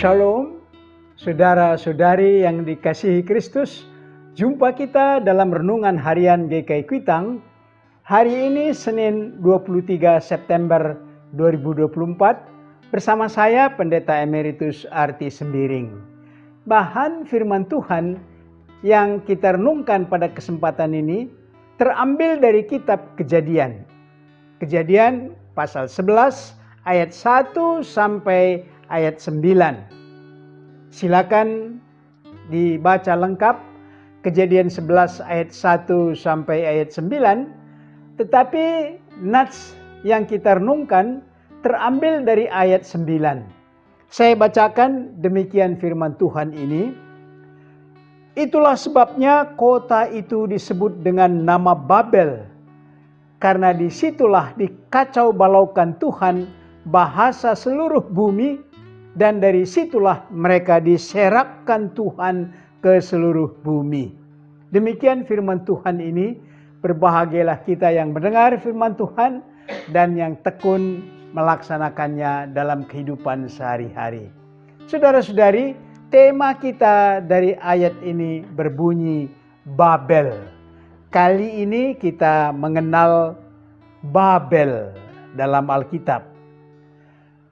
Shalom, saudara-saudari yang dikasihi Kristus. Jumpa kita dalam renungan harian GKI Kuitang. Hari ini Senin 23 September 2024 bersama saya Pendeta Emeritus Arti Sembiring. Bahan firman Tuhan yang kita renungkan pada kesempatan ini terambil dari kitab Kejadian. Kejadian pasal 11 ayat 1 sampai ayat 9. Silakan dibaca lengkap Kejadian 11 ayat 1 sampai ayat 9. Tetapi nats yang kita renungkan terambil dari ayat 9. Saya bacakan demikian firman Tuhan ini. Itulah sebabnya kota itu disebut dengan nama Babel. Karena di situlah dikacau balaukan Tuhan bahasa seluruh bumi dan dari situlah mereka diserakkan Tuhan ke seluruh bumi. Demikian firman Tuhan ini, berbahagialah kita yang mendengar firman Tuhan dan yang tekun melaksanakannya dalam kehidupan sehari-hari. Saudara-saudari, tema kita dari ayat ini berbunyi Babel. Kali ini kita mengenal Babel dalam Alkitab.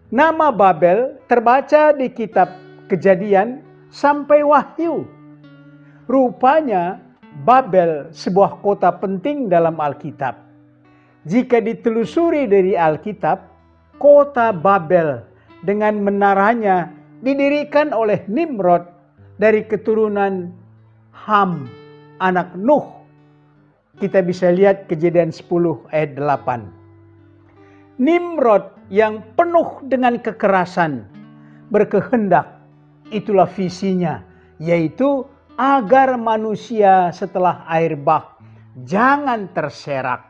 Nama Babel terbaca di kitab Kejadian sampai Wahyu. Rupanya Babel sebuah kota penting dalam Alkitab. Jika ditelusuri dari Alkitab, kota Babel dengan menaranya didirikan oleh Nimrod dari keturunan Ham, anak Nuh. Kita bisa lihat kejadian 10 ayat 8. Nimrod yang penuh dengan kekerasan. Berkehendak itulah visinya yaitu agar manusia setelah air bah jangan terserak.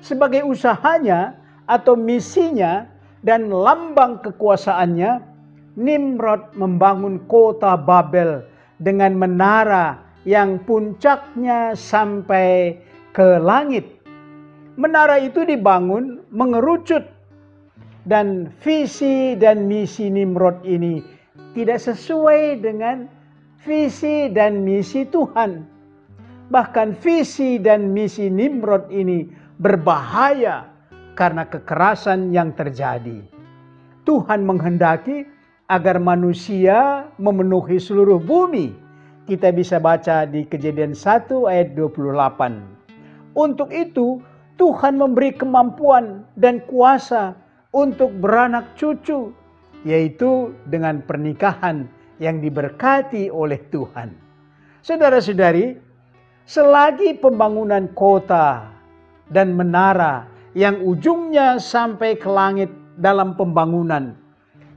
Sebagai usahanya atau misinya dan lambang kekuasaannya Nimrod membangun kota Babel dengan menara yang puncaknya sampai ke langit. Menara itu dibangun mengerucut dan visi dan misi Nimrod ini tidak sesuai dengan visi dan misi Tuhan. Bahkan visi dan misi Nimrod ini berbahaya karena kekerasan yang terjadi. Tuhan menghendaki agar manusia memenuhi seluruh bumi. Kita bisa baca di Kejadian 1 ayat 28. Untuk itu, Tuhan memberi kemampuan dan kuasa untuk beranak cucu, yaitu dengan pernikahan yang diberkati oleh Tuhan. Saudara-saudari, selagi pembangunan kota dan menara yang ujungnya sampai ke langit dalam pembangunan,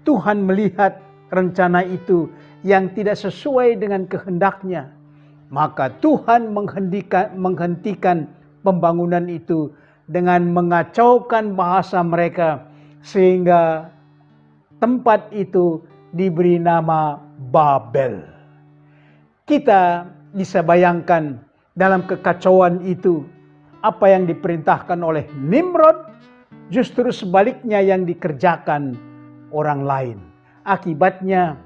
Tuhan melihat rencana itu yang tidak sesuai dengan kehendaknya, maka Tuhan menghentikan, menghentikan pembangunan itu dengan mengacaukan bahasa mereka sehingga tempat itu diberi nama Babel. Kita bisa bayangkan dalam kekacauan itu apa yang diperintahkan oleh Nimrod justru sebaliknya yang dikerjakan orang lain. Akibatnya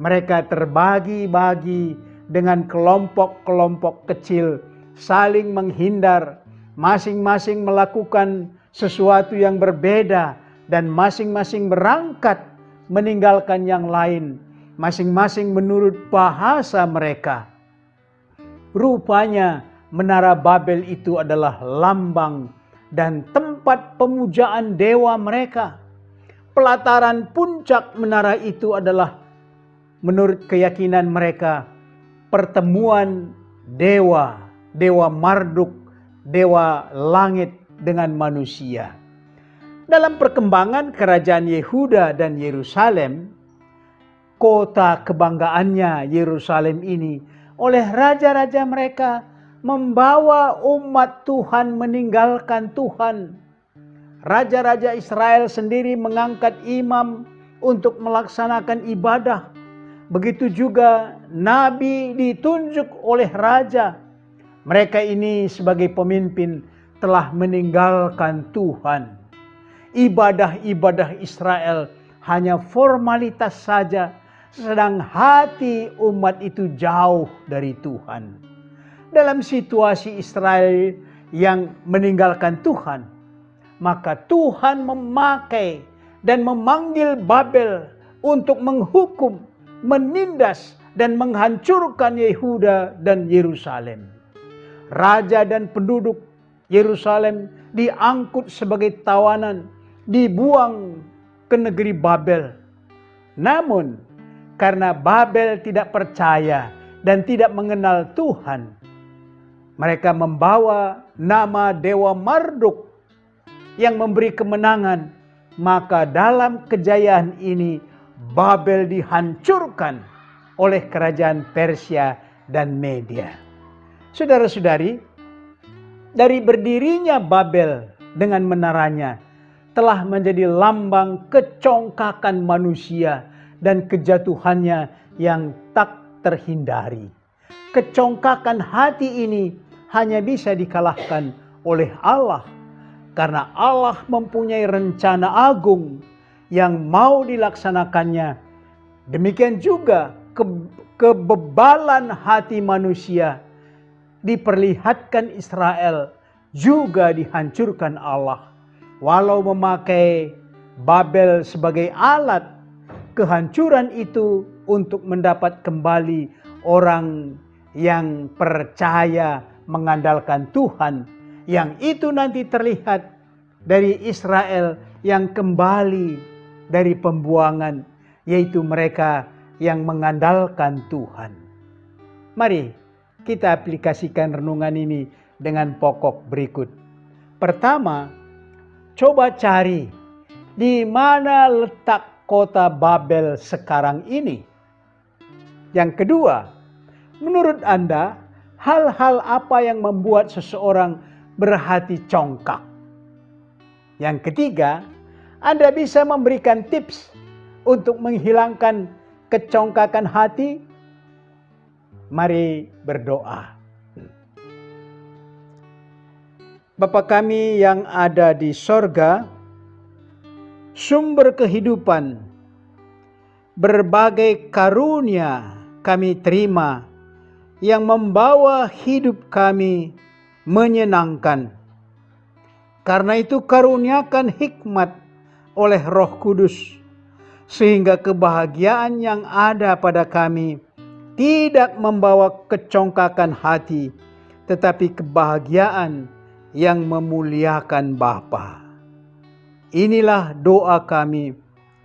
mereka terbagi-bagi dengan kelompok-kelompok kecil saling menghindar, masing-masing melakukan sesuatu yang berbeda, dan masing-masing berangkat meninggalkan yang lain, masing-masing menurut bahasa mereka. Rupanya, menara Babel itu adalah lambang dan tempat pemujaan dewa mereka. Pelataran puncak menara itu adalah, menurut keyakinan mereka, pertemuan dewa dewa Marduk, dewa langit dengan manusia. Dalam perkembangan kerajaan Yehuda dan Yerusalem, kota kebanggaannya Yerusalem ini oleh raja-raja mereka membawa umat Tuhan meninggalkan Tuhan. Raja-raja Israel sendiri mengangkat imam untuk melaksanakan ibadah. Begitu juga nabi ditunjuk oleh raja mereka ini sebagai pemimpin telah meninggalkan Tuhan. Ibadah-ibadah Israel hanya formalitas saja sedang hati umat itu jauh dari Tuhan. Dalam situasi Israel yang meninggalkan Tuhan, maka Tuhan memakai dan memanggil Babel untuk menghukum, menindas, dan menghancurkan Yehuda dan Yerusalem. Raja dan penduduk Yerusalem diangkut sebagai tawanan, dibuang ke negeri Babel. Namun, karena Babel tidak percaya dan tidak mengenal Tuhan, mereka membawa nama Dewa Marduk yang memberi kemenangan, maka dalam kejayaan ini Babel dihancurkan oleh kerajaan Persia dan Media. Saudara-saudari, dari berdirinya Babel dengan menaranya telah menjadi lambang kecongkakan manusia dan kejatuhannya yang tak terhindari. Kecongkakan hati ini hanya bisa dikalahkan oleh Allah karena Allah mempunyai rencana agung yang mau dilaksanakannya. Demikian juga ke, kebebalan hati manusia diperlihatkan Israel juga dihancurkan Allah. Walau memakai Babel sebagai alat kehancuran itu untuk mendapat kembali orang yang percaya mengandalkan Tuhan yang itu nanti terlihat dari Israel yang kembali dari pembuangan, yaitu mereka yang mengandalkan Tuhan. Mari kita aplikasikan renungan ini dengan pokok berikut. Pertama, coba cari di mana letak kota Babel sekarang ini. Yang kedua, menurut Anda, hal-hal apa yang membuat seseorang berhati congkak. Yang ketiga, Anda bisa memberikan tips untuk menghilangkan kecongkakan hati. Mari berdoa. Bapa kami yang ada di sorga, sumber kehidupan, berbagai karunia kami terima yang membawa hidup kami menyenangkan. Karena itu karuniakan hikmat oleh roh kudus, sehingga kebahagiaan yang ada pada kami tidak membawa kecongkakan hati, tetapi kebahagiaan yang memuliakan Bapa. Inilah doa kami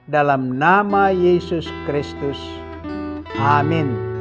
dalam nama Yesus Kristus. Amin.